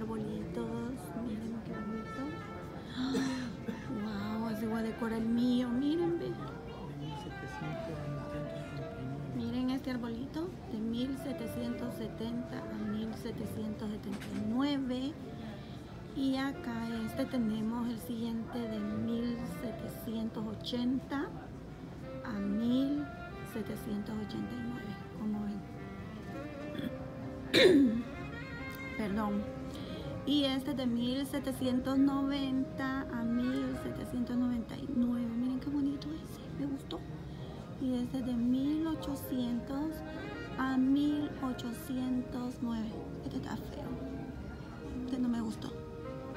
arbolitos. Miren qué bonito. Wow, así voy a decorar el mío. Miren, ve. Miren este arbolito de 1770 a 1779. Y acá este tenemos el siguiente de 1780 a 1789. Como ven. Perdón. Y este de 1790 a 1799. Miren qué bonito ese. Me gustó. Y este de 1800 a 1809. Este está feo. Este no me gustó.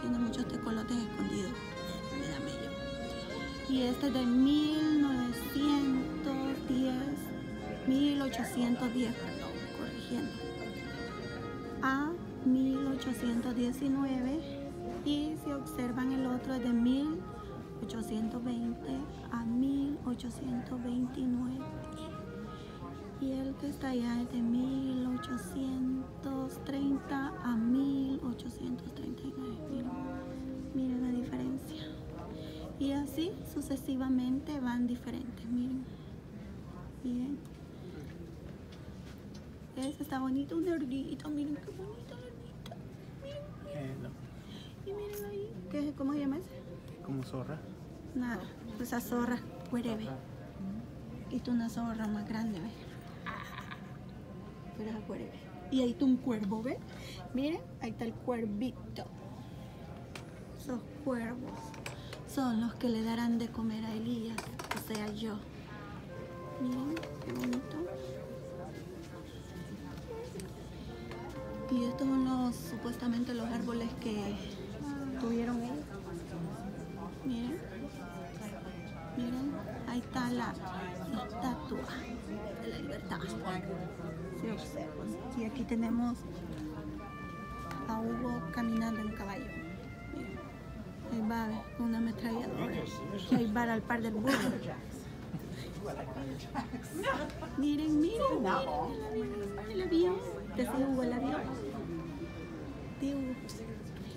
Tiene muchos tecolotes escondidos. Me da medio. Y este de 1910, 1810, perdón, corrigiendo. A 1819 y si observan el otro es de 1820 a 1829 y el que está allá es de 1830 a 1839 miren, miren la diferencia. Y así sucesivamente van diferentes miren. Miren. Este está bonito un horguito miren qué bonito y miren ahí, ¿qué, ¿cómo se llama ese? Como zorra. Nada, esa zorra, cuereve. Y tú una zorra más grande, ¿ves? Pero esa cuereve. Y ahí está un cuervo, ¿ves? Miren, ahí está el cuervito. Esos cuervos son los que le darán de comer a Elías, o sea yo. Miren, qué bonito. Y estos son los, supuestamente los árboles que tuvieron ellos. Miren, miren, ahí está la estatua de la libertad. Y aquí tenemos a Hugo caminando en caballo. Miren, ahí va una ametralladora. Y ahí va al par del burro. Miren, miren, el avión. ¿Te Hugo el?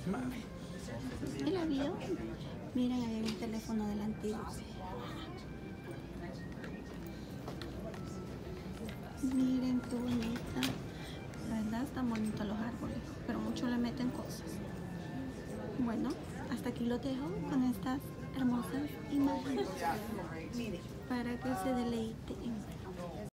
Tío, el avión. Miren ahí el teléfono del antiguo. Miren qué bonita. La verdad están bonitos los árboles, pero mucho le meten cosas. Bueno, hasta aquí lo dejo con estas hermosas imágenes para que se deleiten.